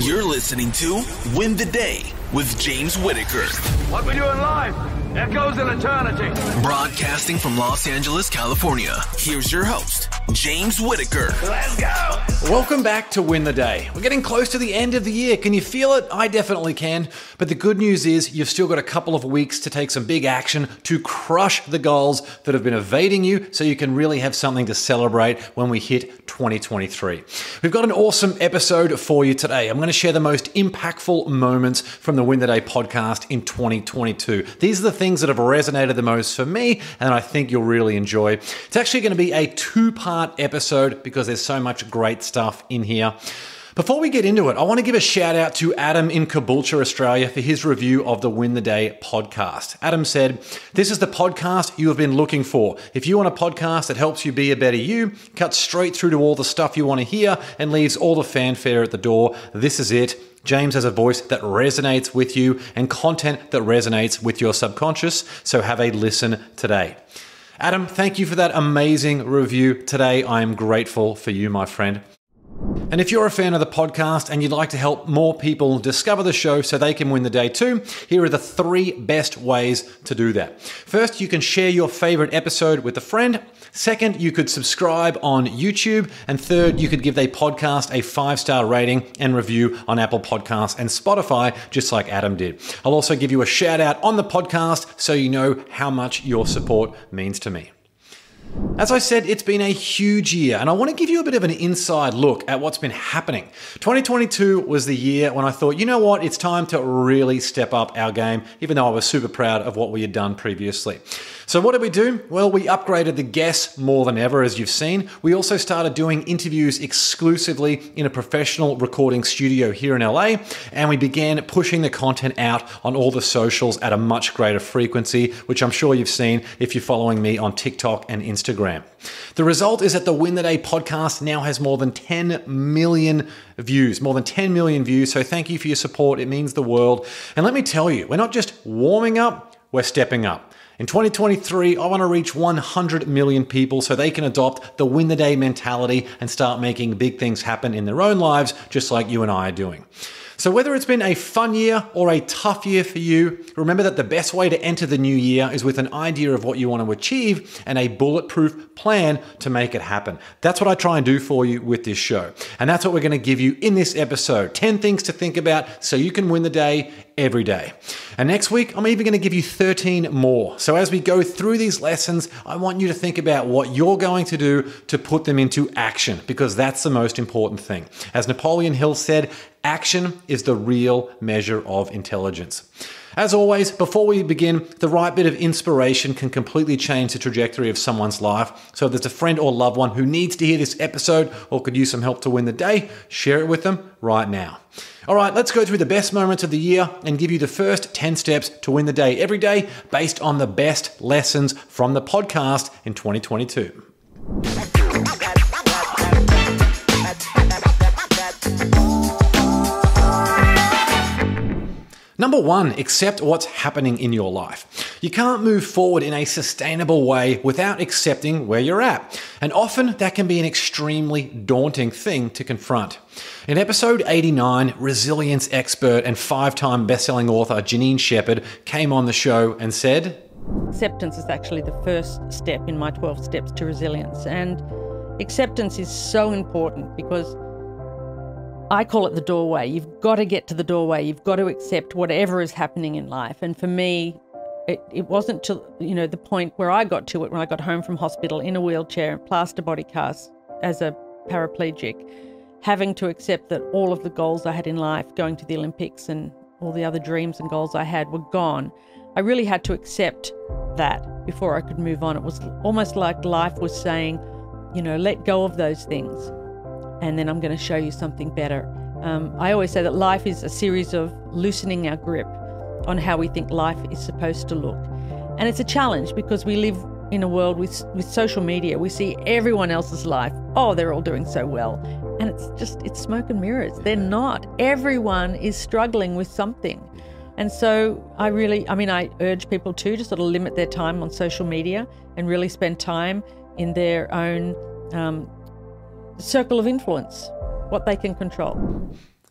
You're listening to Win the Day with James Whittaker. What we do in life echoes in eternity. Broadcasting from Los Angeles, California. Here's your host, James Whittaker. Let's go. Welcome back to Win the Day. We're getting close to the end of the year. Can you feel it? I definitely can. But the good news is you've still got a couple of weeks to take some big action to crush the goals that have been evading you so you can really have something to celebrate when we hit 2023. We've got an awesome episode for you today. I'm going to share the most impactful moments from the Win the Day podcast in 2022. These are the things that have resonated the most for me and I think you'll really enjoy. It's actually going to be a two part episode because there's so much great stuff in here. Before we get into it, I want to give a shout out to Adam in Caboolture, Australia, for his review of the Win the Day podcast. Adam said, This is the podcast you have been looking for. If you want a podcast that helps you be a better you, cuts straight through to all the stuff you want to hear, and leaves all the fanfare at the door, this is it. James has a voice that resonates with you and content that resonates with your subconscious, so have a listen today. Adam, thank you for that amazing review today. I am grateful for you, my friend. And if you're a fan of the podcast and you'd like to help more people discover the show so they can win the day too, here are the three best ways to do that. First, you can share your favorite episode with a friend. Second, you could subscribe on YouTube. And third, you could give the podcast a five star rating and review on Apple Podcasts and Spotify, just like Adam did. I'll also give you a shout out on the podcast so you know how much your support means to me. As I said, it's been a huge year, and I want to give you a bit of an inside look at what's been happening. 2022 was the year when I thought, you know what, it's time to really step up our game, even though I was super proud of what we had done previously. So, what did we do? Well, we upgraded the guests more than ever, as you've seen. We also started doing interviews exclusively in a professional recording studio here in LA, and we began pushing the content out on all the socials at a much greater frequency, which I'm sure you've seen if you're following me on TikTok and Instagram. The result is that the Win the Day podcast now has more than 10 million views, more than 10 million views. So, thank you for your support. It means the world. And let me tell you, we're not just warming up, we're stepping up. In 2023, I want to reach 100 million people so they can adopt the win the day mentality and start making big things happen in their own lives, just like you and I are doing. So, whether it's been a fun year or a tough year for you, remember that the best way to enter the new year is with an idea of what you want to achieve and a bulletproof plan to make it happen. That's what I try and do for you with this show. And that's what we're going to give you in this episode 10 things to think about so you can win the day every day. And next week, I'm even going to give you 13 more. So as we go through these lessons, I want you to think about what you're going to do to put them into action because that's the most important thing. As Napoleon Hill said, action is the real measure of intelligence. As always, before we begin, the right bit of inspiration can completely change the trajectory of someone's life. So if there's a friend or loved one who needs to hear this episode or could use some help to win the day, share it with them right now. All right, let's go through the best moments of the year and give you the first 10 steps to win the day every day based on the best lessons from the podcast in 2022. Number one, accept what's happening in your life. You can't move forward in a sustainable way without accepting where you're at. And often that can be an extremely daunting thing to confront. In episode 89, resilience expert and five time best-selling author Janine Shepherd came on the show and said, Acceptance is actually the first step in my 12 steps to resilience. And acceptance is so important because I call it the doorway. You've got to get to the doorway. You've got to accept whatever is happening in life. And for me, it, it wasn't till you know the point where I got to it when I got home from hospital in a wheelchair and plaster body cast as a paraplegic, having to accept that all of the goals I had in life, going to the Olympics and all the other dreams and goals I had were gone. I really had to accept that before I could move on. It was almost like life was saying, you know, let go of those things and then I'm going to show you something better. Um, I always say that life is a series of loosening our grip on how we think life is supposed to look. And it's a challenge because we live in a world with, with social media. We see everyone else's life. Oh, they're all doing so well. And it's just, it's smoke and mirrors. They're not. Everyone is struggling with something. And so I really, I mean, I urge people too to sort of limit their time on social media and really spend time in their own um, circle of influence, what they can control.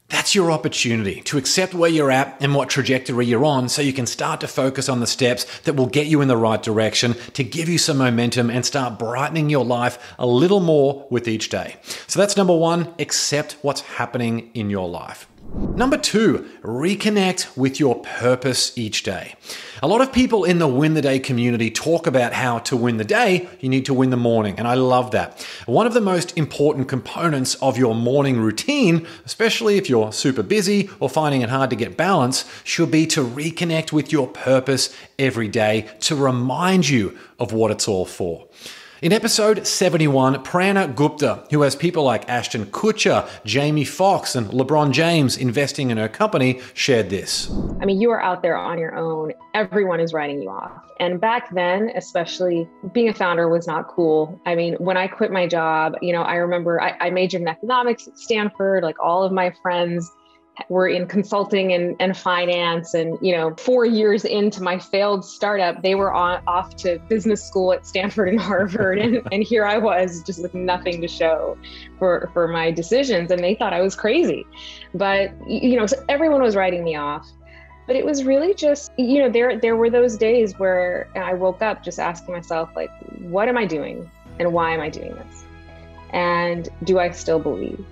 That's your opportunity to accept where you're at and what trajectory you're on so you can start to focus on the steps that will get you in the right direction to give you some momentum and start brightening your life a little more with each day. So that's number one, accept what's happening in your life. Number two, reconnect with your purpose each day. A lot of people in the Win the Day community talk about how to win the day, you need to win the morning, and I love that. One of the most important components of your morning routine, especially if you're super busy or finding it hard to get balance, should be to reconnect with your purpose every day to remind you of what it's all for. In episode 71, Prerna Gupta, who has people like Ashton Kutcher, Jamie Foxx, and LeBron James investing in her company, shared this. I mean, you are out there on your own. Everyone is writing you off. And back then, especially being a founder was not cool. I mean, when I quit my job, you know, I remember I, I majored in economics at Stanford, like all of my friends were in consulting and, and finance and you know four years into my failed startup they were on, off to business school at stanford and harvard. And, and here i was just with nothing to show for for my decisions. And they thought i was crazy. But you know so everyone was writing me off. But it was really just you know there there were those days where i woke up just asking myself like what am i doing? And why am i doing this? And do i still believe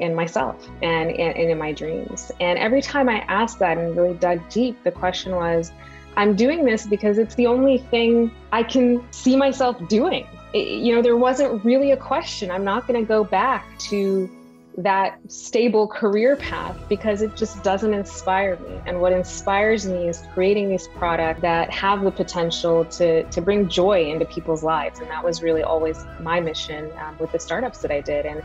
in myself and, and, and in my dreams. And every time I asked that and really dug deep, the question was, I'm doing this because it's the only thing I can see myself doing. It, you know, there wasn't really a question. I'm not going to go back to that stable career path because it just doesn't inspire me. And what inspires me is creating these products that have the potential to, to bring joy into people's lives. And that was really always my mission um, with the startups that I did. And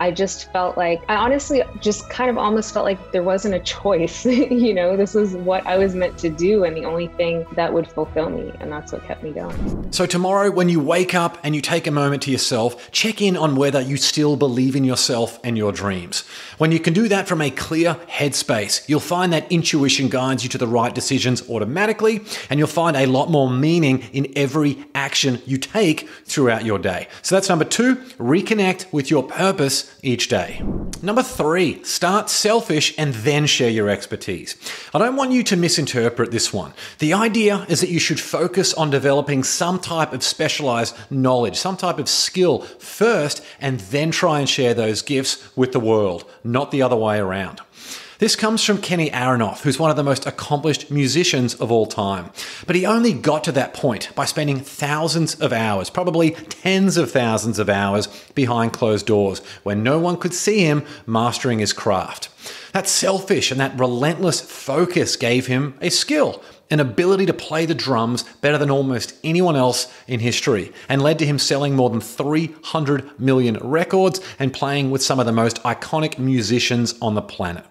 I just felt like I honestly just kind of almost felt like there wasn't a choice. you know, this was what I was meant to do and the only thing that would fulfill me. And that's what kept me going. So, tomorrow, when you wake up and you take a moment to yourself, check in on whether you still believe in yourself and your dreams. When you can do that from a clear headspace, you'll find that intuition guides you to the right decisions automatically, and you'll find a lot more meaning in every action you take throughout your day. So, that's number two reconnect with your purpose each day. Number three, start selfish and then share your expertise. I don't want you to misinterpret this one. The idea is that you should focus on developing some type of specialized knowledge, some type of skill first, and then try and share those gifts with the world, not the other way around. This comes from Kenny Aronoff, who's one of the most accomplished musicians of all time. But he only got to that point by spending thousands of hours, probably tens of thousands of hours, behind closed doors, where no one could see him mastering his craft. That selfish and that relentless focus gave him a skill, an ability to play the drums better than almost anyone else in history, and led to him selling more than 300 million records and playing with some of the most iconic musicians on the planet.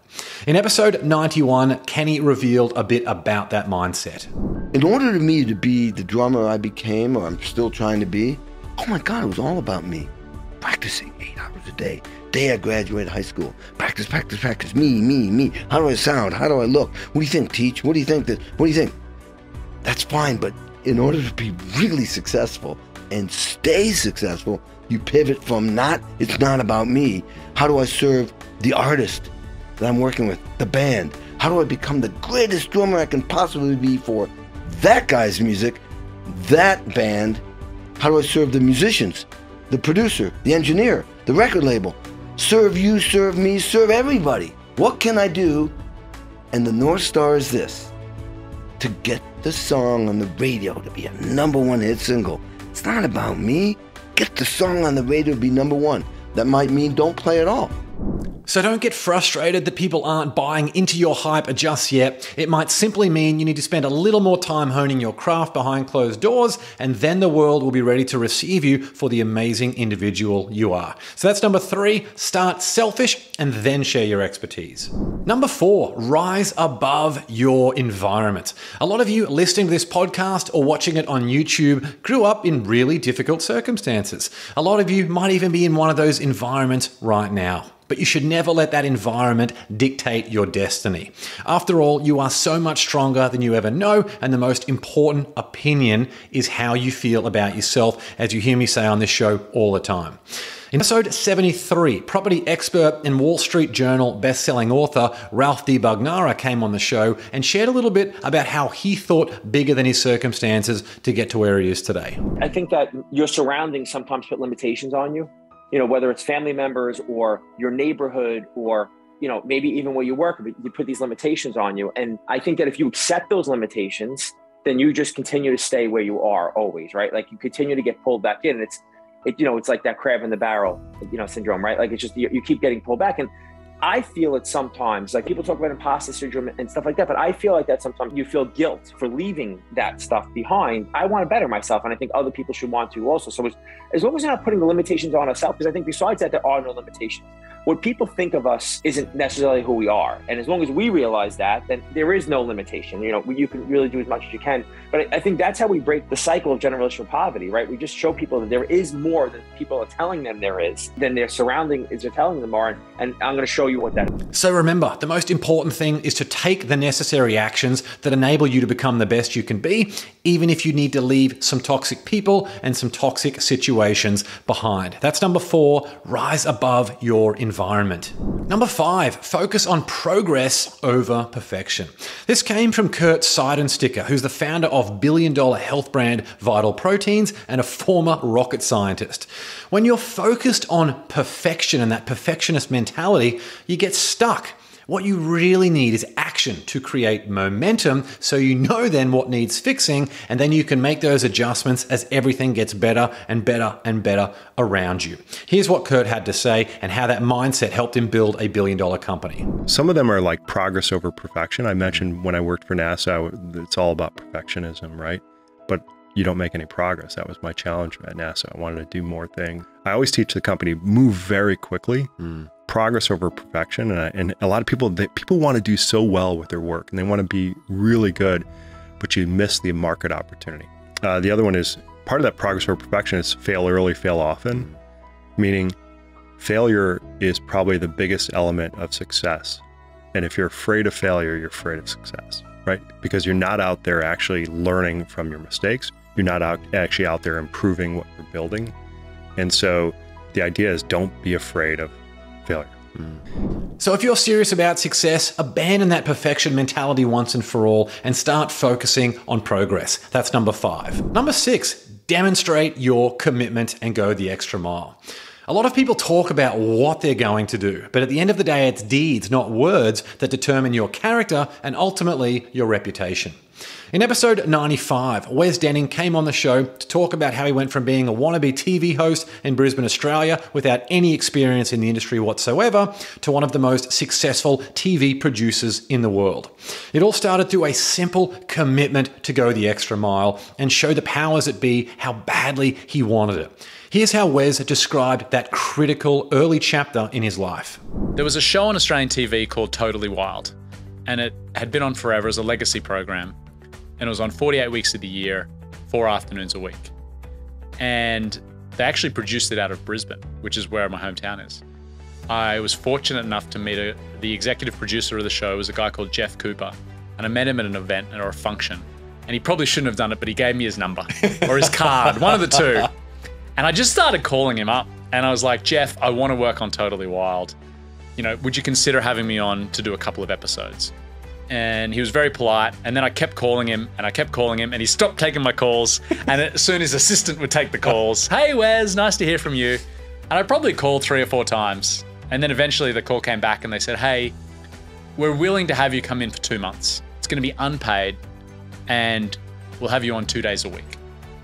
In episode 91, Kenny revealed a bit about that mindset. In order to me to be the drummer I became, or I'm still trying to be, oh my God, it was all about me. Practicing eight hours a day. Day I graduated high school. Practice, practice, practice. Me, me, me. How do I sound? How do I look? What do you think, Teach? What do you think? That, what do you think? That's fine, but in order to be really successful and stay successful, you pivot from not, it's not about me. How do I serve the artist? that I'm working with, the band. How do I become the greatest drummer I can possibly be for that guy's music, that band? How do I serve the musicians, the producer, the engineer, the record label? Serve you, serve me, serve everybody. What can I do? And the North Star is this to get the song on the radio to be a number one hit single. It's not about me. Get the song on the radio to be number one. That might mean don't play at all. So don't get frustrated that people aren't buying into your hype just yet. It might simply mean you need to spend a little more time honing your craft behind closed doors, and then the world will be ready to receive you for the amazing individual you are. So that's number three start selfish and then share your expertise. Number four, rise above your environment. A lot of you listening to this podcast or watching it on YouTube grew up in really difficult circumstances. A lot of you might even be in one of those environments right now. But you should never let that environment dictate your destiny. After all, you are so much stronger than you ever know, and the most important opinion is how you feel about yourself, as you hear me say on this show all the time. In episode 73, property expert and Wall Street Journal best-selling author Ralph DiBugnara came on the show and shared a little bit about how he thought bigger than his circumstances to get to where he is today. I think that your surroundings sometimes put limitations on you. You know, whether it's family members or your neighborhood or you know maybe even where you work, but you put these limitations on you. And I think that if you accept those limitations, then you just continue to stay where you are always, right? Like you continue to get pulled back in. It's it, you know, it's like that crab in the barrel, you know, syndrome, right? Like it's just you, you keep getting pulled back, and I feel it sometimes. Like people talk about imposter syndrome and stuff like that, but I feel like that sometimes you feel guilt for leaving that stuff behind. I want to better myself, and I think other people should want to also. So as, as long as you're not putting the limitations on ourselves, because I think besides that, there are no limitations what people think of us isn't necessarily who we are. And as long as we realize that, then there is no limitation. You know, you can really do as much as you can. But I think that's how we break the cycle of generational poverty, right? We just show people that there is more than people are telling them there is, than their surrounding is telling them are. And, and I'm going to show you what that is. So remember, the most important thing is to take the necessary actions that enable you to become the best you can be, even if you need to leave some toxic people and some toxic situations behind. That's number four, rise above your environment. Number five, focus on progress over perfection. This came from Kurt Seidensticker, who's the founder of billion dollar health brand Vital Proteins and a former rocket scientist. When you're focused on perfection and that perfectionist mentality, you get stuck what you really need is action to create momentum so you know then what needs fixing, and then you can make those adjustments as everything gets better and better and better around you. Here's what Kurt had to say and how that mindset helped him build a billion dollar company. Some of them are like progress over perfection. I mentioned when I worked for NASA, it's all about perfectionism, right? But you don't make any progress. That was my challenge at NASA. I wanted to do more things. I always teach the company move very quickly. Mm progress over perfection. And, I, and a lot of people, people want to do so well with their work and they want to be really good, but you miss the market opportunity. Uh, the other one is part of that progress over perfection is fail early, fail often, meaning failure is probably the biggest element of success. And if you're afraid of failure, you're afraid of success, right? Because you're not out there actually learning from your mistakes. You're not out, actually out there improving what you're building. And so the idea is don't be afraid of failure. Mm. So, if you're serious about success, abandon that perfection mentality once and for all and start focusing on progress. That's number five. Number six, demonstrate your commitment and go the extra mile. A lot of people talk about what they're going to do, but at the end of the day, it's deeds, not words, that determine your character and ultimately your reputation. In episode 95, Wes Denning came on the show to talk about how he went from being a wannabe TV host in Brisbane, Australia, without any experience in the industry whatsoever, to one of the most successful TV producers in the world. It all started through a simple commitment to go the extra mile and show the powers that be how badly he wanted it. Here's how Wes described that critical early chapter in his life. There was a show on Australian TV called Totally Wild, and it had been on forever as a legacy program and it was on 48 weeks of the year, four afternoons a week. And they actually produced it out of Brisbane, which is where my hometown is. I was fortunate enough to meet a, the executive producer of the show was a guy called Jeff Cooper, and I met him at an event or a function. And he probably shouldn't have done it, but he gave me his number or his card, one of the two. And I just started calling him up, and I was like, Jeff, I want to work on Totally Wild. You know, would you consider having me on to do a couple of episodes? And he was very polite. And then I kept calling him and I kept calling him and he stopped taking my calls. and as soon his assistant would take the calls, hey Wes, nice to hear from you. And I probably called three or four times. And then eventually the call came back and they said, hey, we're willing to have you come in for two months. It's going to be unpaid and we'll have you on two days a week.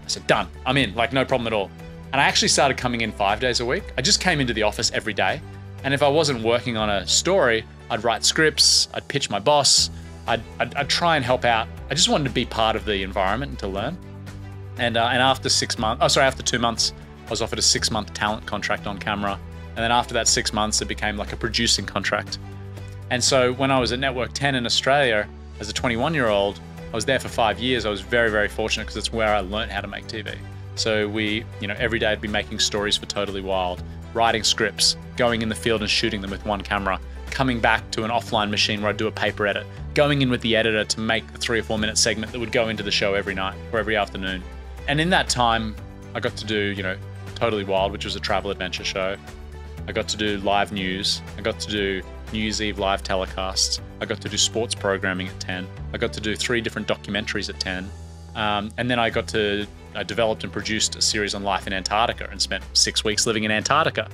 I said, done. I'm in, like no problem at all. And I actually started coming in five days a week. I just came into the office every day. And if I wasn't working on a story, I'd write scripts, I'd pitch my boss, I'd, I'd, I'd, try and help out. I just wanted to be part of the environment and to learn. And, uh, and after six months, oh, sorry, after two months, I was offered a six month talent contract on camera. And then after that six months, it became like a producing contract. And so when I was at Network 10 in Australia as a 21 year old, I was there for five years. I was very, very fortunate because it's where I learned how to make TV. So we, you know, every day I'd be making stories for Totally Wild writing scripts, going in the field and shooting them with one camera, coming back to an offline machine where I'd do a paper edit, going in with the editor to make a three or four minute segment that would go into the show every night or every afternoon. And in that time, I got to do, you know, Totally Wild, which was a travel adventure show. I got to do live news. I got to do New Year's Eve live telecasts. I got to do sports programming at 10. I got to do three different documentaries at 10. Um, and then I got to, I developed and produced a series on life in Antarctica and spent six weeks living in Antarctica.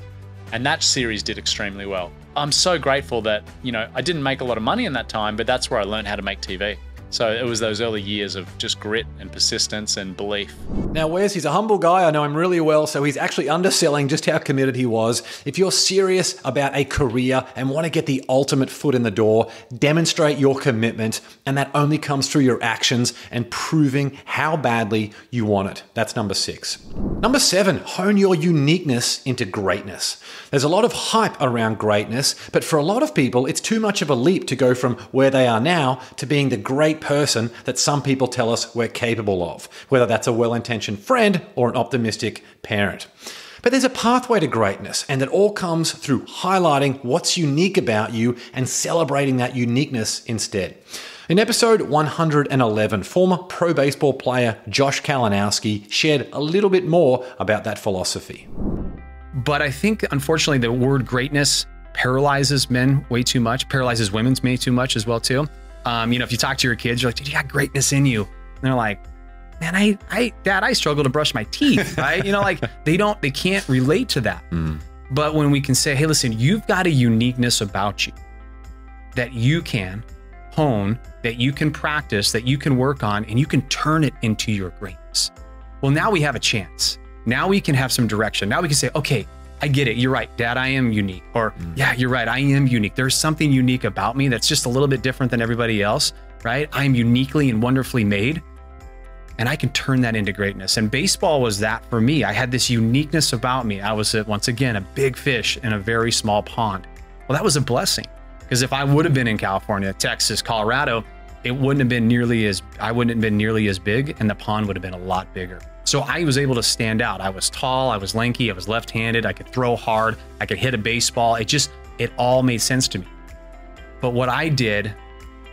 And that series did extremely well. I'm so grateful that, you know, I didn't make a lot of money in that time, but that's where I learned how to make TV. So it was those early years of just grit and persistence and belief. Now, Wes, he's a humble guy. I know him really well, so he's actually underselling just how committed he was. If you're serious about a career and want to get the ultimate foot in the door, demonstrate your commitment, and that only comes through your actions and proving how badly you want it. That's number six. Number seven, hone your uniqueness into greatness. There's a lot of hype around greatness, but for a lot of people, it's too much of a leap to go from where they are now to being the great person that some people tell us we're capable of, whether that's a well intentioned friend or an optimistic parent. But there's a pathway to greatness, and it all comes through highlighting what's unique about you and celebrating that uniqueness instead. In episode 111, former pro baseball player Josh Kalinowski shared a little bit more about that philosophy. But I think, unfortunately, the word greatness paralyzes men way too much, paralyzes women's way too much as well too. Um, you know, if you talk to your kids, you're like, dude, you got greatness in you. And they're like, man, I, I, dad, I struggle to brush my teeth, right? you know, like they don't, they can't relate to that. Mm. But when we can say, hey, listen, you've got a uniqueness about you that you can hone, that you can practice, that you can work on, and you can turn it into your greatness. Well, now we have a chance. Now we can have some direction. Now we can say, okay, I get it. You're right, Dad. I am unique. Or, mm. yeah, you're right. I am unique. There's something unique about me that's just a little bit different than everybody else, right? I am uniquely and wonderfully made. And I can turn that into greatness. And baseball was that for me. I had this uniqueness about me. I was, once again, a big fish in a very small pond. Well, that was a blessing. Because if I would have been in California, Texas, Colorado, it wouldn't have been nearly as, I wouldn't have been nearly as big, and the pond would have been a lot bigger. So I was able to stand out. I was tall, I was lanky, I was left handed, I could throw hard, I could hit a baseball. It just, it all made sense to me. But what I did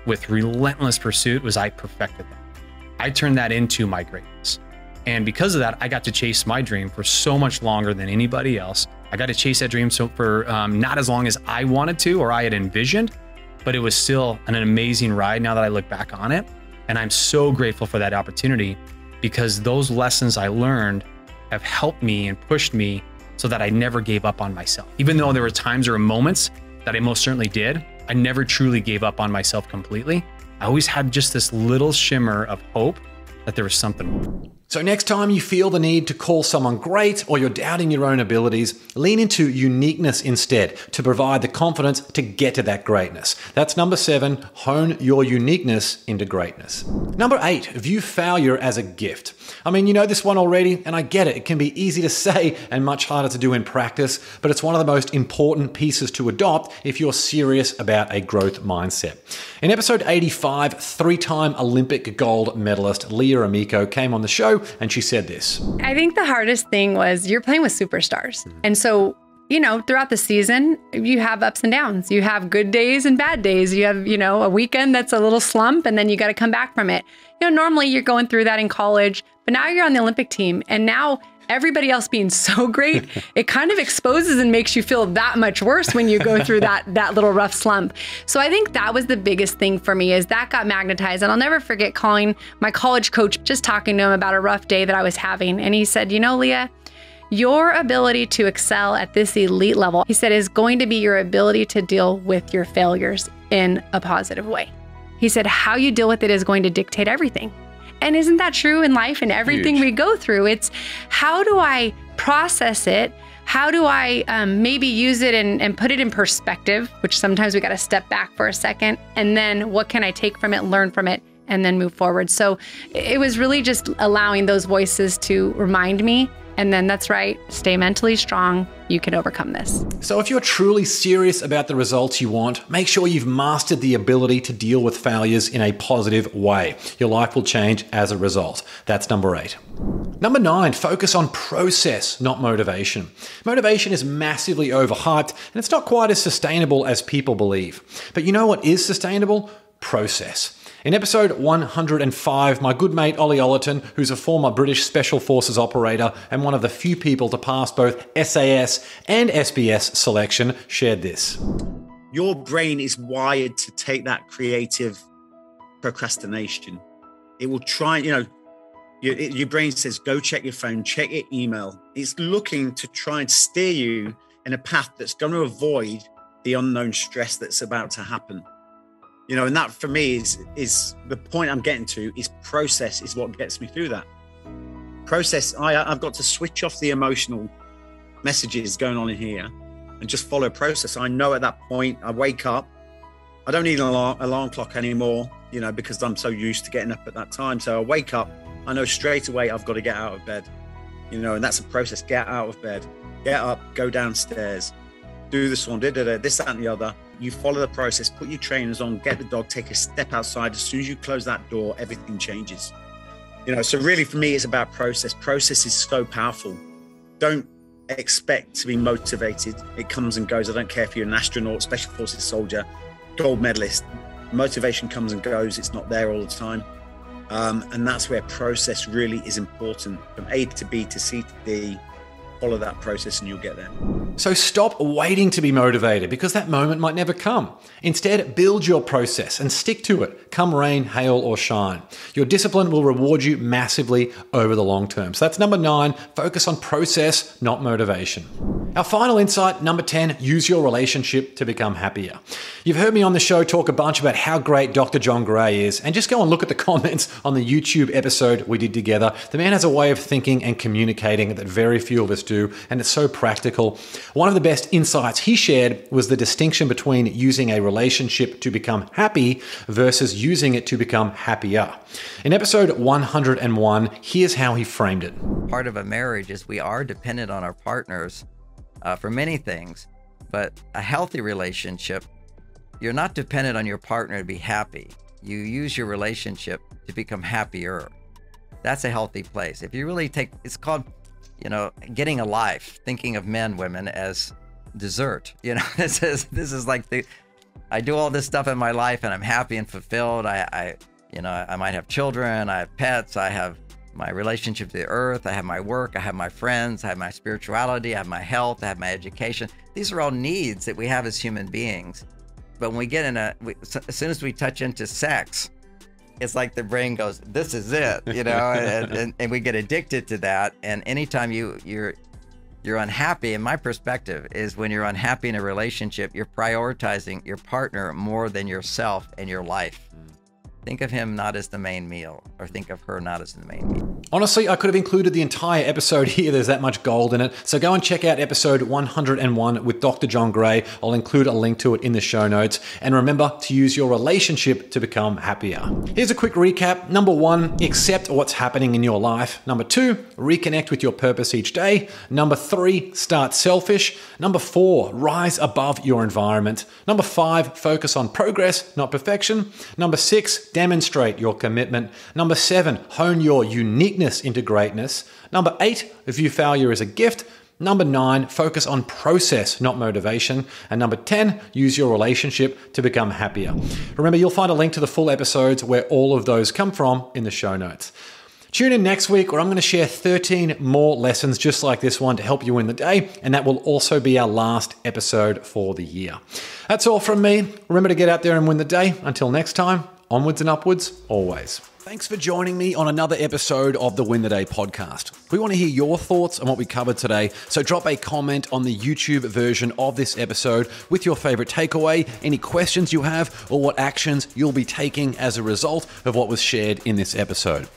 with relentless pursuit was I perfected that. I turned that into my greatness. And because of that, I got to chase my dream for so much longer than anybody else. I got to chase that dream so for um, not as long as I wanted to or I had envisioned, but it was still an amazing ride now that I look back on it. And I'm so grateful for that opportunity because those lessons I learned have helped me and pushed me so that I never gave up on myself. Even though there were times or moments that I most certainly did, I never truly gave up on myself completely. I always had just this little shimmer of hope that there was something. So, next time you feel the need to call someone great or you're doubting your own abilities, lean into uniqueness instead to provide the confidence to get to that greatness. That's number seven, hone your uniqueness into greatness. Number eight, view failure as a gift. I mean, you know this one already, and I get it. It can be easy to say and much harder to do in practice, but it's one of the most important pieces to adopt if you're serious about a growth mindset. In episode 85, three time Olympic gold medalist Leah Amico came on the show and she said this I think the hardest thing was you're playing with superstars. Mm-hmm. And so you know, throughout the season, you have ups and downs. You have good days and bad days. You have, you know, a weekend that's a little slump and then you got to come back from it. You know, normally you're going through that in college, but now you're on the Olympic team and now everybody else being so great, it kind of exposes and makes you feel that much worse when you go through that that little rough slump. So I think that was the biggest thing for me is that got magnetized. And I'll never forget calling my college coach, just talking to him about a rough day that I was having. And he said, you know, Leah, your ability to excel at this elite level, he said, is going to be your ability to deal with your failures in a positive way. He said, how you deal with it is going to dictate everything. And isn't that true in life and everything Huge. we go through? It's how do I process it? How do I um, maybe use it and, and put it in perspective, which sometimes we got to step back for a second. And then what can I take from it, learn from it, and then move forward? So it was really just allowing those voices to remind me And then that's right, stay mentally strong. You can overcome this. So, if you're truly serious about the results you want, make sure you've mastered the ability to deal with failures in a positive way. Your life will change as a result. That's number eight. Number nine, focus on process, not motivation. Motivation is massively overhyped and it's not quite as sustainable as people believe. But you know what is sustainable? Process. In episode 105, my good mate Ollie Ollerton, who's a former British Special Forces operator and one of the few people to pass both SAS and SBS selection, shared this. Your brain is wired to take that creative procrastination. It will try, you know, your, your brain says, go check your phone, check your email. It's looking to try and steer you in a path that's going to avoid the unknown stress that's about to happen you know and that for me is is the point i'm getting to is process is what gets me through that. Process i i've got to switch off the emotional messages going on in here and just follow process. I know at that point i wake up i don't need an alarm, alarm clock anymore you know because i'm so used to getting up at that time. So i wake up i know straight away i've got to get out of bed you know and that's a process. Get out of bed get up go downstairs do this one, da, da, da, this, that, and the other. You follow the process, put your trainers on, get the dog, take a step outside. As soon as you close that door, everything changes. You know, so really for me, it's about process. Process is so powerful. Don't expect to be motivated. It comes and goes. I don't care if you're an astronaut, special forces soldier, gold medalist. Motivation comes and goes. It's not there all the time. Um, and that's where process really is important from A to B to C to D follow that process and you'll get there. So stop waiting to be motivated because that moment might never come. Instead, build your process and stick to it, come rain, hail, or shine. Your discipline will reward you massively over the long term. So that's number nine focus on process, not motivation. Our final insight, number 10, use your relationship to become happier. You've heard me on the show talk a bunch about how great Dr. John Gray is, and just go and look at the comments on the YouTube episode we did together. The man has a way of thinking and communicating that very few of us do, and it's so practical. One of the best insights he shared was the distinction between using a relationship to become happy versus using it to become happier. In episode 101, here's how he framed it. Part of a marriage is we are dependent on our partners uh, for many things, but a healthy relationship, you're not dependent on your partner to be happy. You use your relationship to become happier. That's a healthy place. If you really take, it's called you know, getting a life, thinking of men, women as dessert. You know, this is this is like the I do all this stuff in my life and I'm happy and fulfilled. I, I you know, I might have children, I have pets, I have my relationship to the earth, I have my work, I have my friends, I have my spirituality, I have my health, I have my education. These are all needs that we have as human beings. But when we get in a, we, as soon as we touch into sex, it's like the brain goes, "This is it," you know, and, and, and, we get addicted to that. And anytime you you're you're unhappy, in my perspective, is when you're unhappy in a relationship, you're prioritizing your partner more than yourself and your life. Mm. Think of him not as the main meal, or think of her not as the main meal. Honestly, I could have included the entire episode here. There's that much gold in it. So go and check out episode 101 with Dr. John Gray. I'll include a link to it in the show notes. And remember to use your relationship to become happier. Here's a quick recap. Number one, accept what's happening in your life. Number two, reconnect with your purpose each day. Number three, start selfish. Number four, rise above your environment. Number five, focus on progress, not perfection. Number six, demonstrate your commitment. Number seven, hone your uniqueness into greatness. Number eight, view failure as a gift. Number nine, focus on process, not motivation. And number 10, use your relationship to become happier. Remember, you'll find a link to the full episodes where all of those come from in the show notes. Tune in next week where I'm going to share 13 more lessons just like this one to help you win the day, and that will also be our last episode for the year. That's all from me. Remember to get out there and win the day. Until next time, onwards and upwards, always. Thanks for joining me on another episode of the Win the Day podcast. We want to hear your thoughts on what we covered today, so drop a comment on the YouTube version of this episode with your favorite takeaway, any questions you have, or what actions you'll be taking as a result of what was shared in this episode.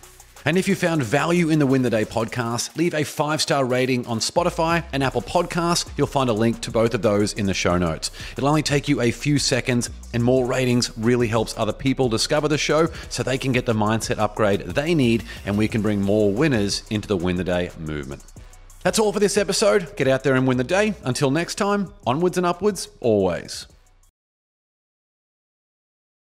And if you found value in the Win the Day podcast, leave a five star rating on Spotify and Apple Podcasts. You'll find a link to both of those in the show notes. It'll only take you a few seconds, and more ratings really helps other people discover the show so they can get the mindset upgrade they need, and we can bring more winners into the Win the Day movement. That's all for this episode. Get out there and win the day. Until next time, onwards and upwards, always.